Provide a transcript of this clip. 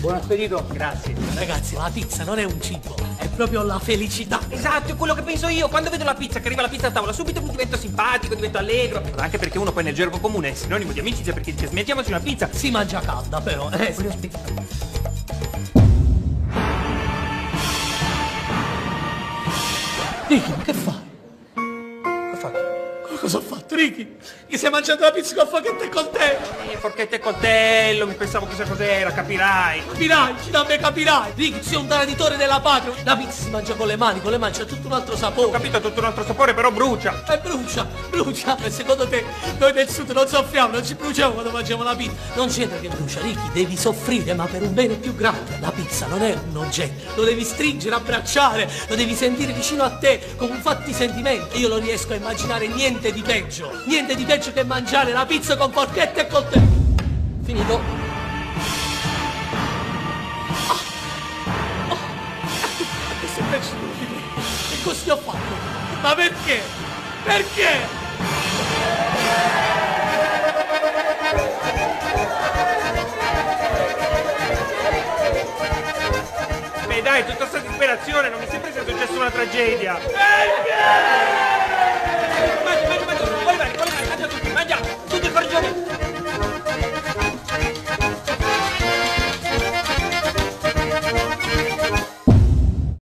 Buon appetito. Grazie. Ragazzi, la pizza non è un cibo, è proprio la felicità. Esatto, è quello che penso io. Quando vedo la pizza, che arriva la pizza a tavola, subito mi divento simpatico, divento allegro. Anche perché uno poi nel gergo comune è sinonimo di amicizia perché dice smettiamoci una pizza. Si mangia calda, però. Eh, Voglio Ricky, ma che fai? Fai? Cosa ho fatto, Ricky? Che si è mangiato la pizza con forchetta e coltello. Eh, forchetta e coltello, mi pensavo chissà cos'era, capirai. Capirai, ci da me capirai. Ricky, sei un traditore della patria. La pizza si mangia con le mani, con le mani c'è tutto un altro Ho sapore. capito, ha tutto un altro sapore, però brucia. E brucia, brucia. E secondo te noi del sud non soffriamo, non ci bruciamo quando mangiamo la pizza? Non c'entra che brucia, Ricky, devi soffrire, ma per un bene più grande. La pizza non è un oggetto, lo devi stringere, abbracciare, lo devi sentire vicino a te, con fatti sentimenti. Io non riesco a immaginare niente di peggio, niente di peggio che mangiare la pizza con forchetta e coltello. Finito? Ah. Ah. Che di me? Che cosa ti ho fatto? Ma perché? Perché? Beh dai, tutta questa disperazione, non mi sembra sia successa una tragedia. Perché?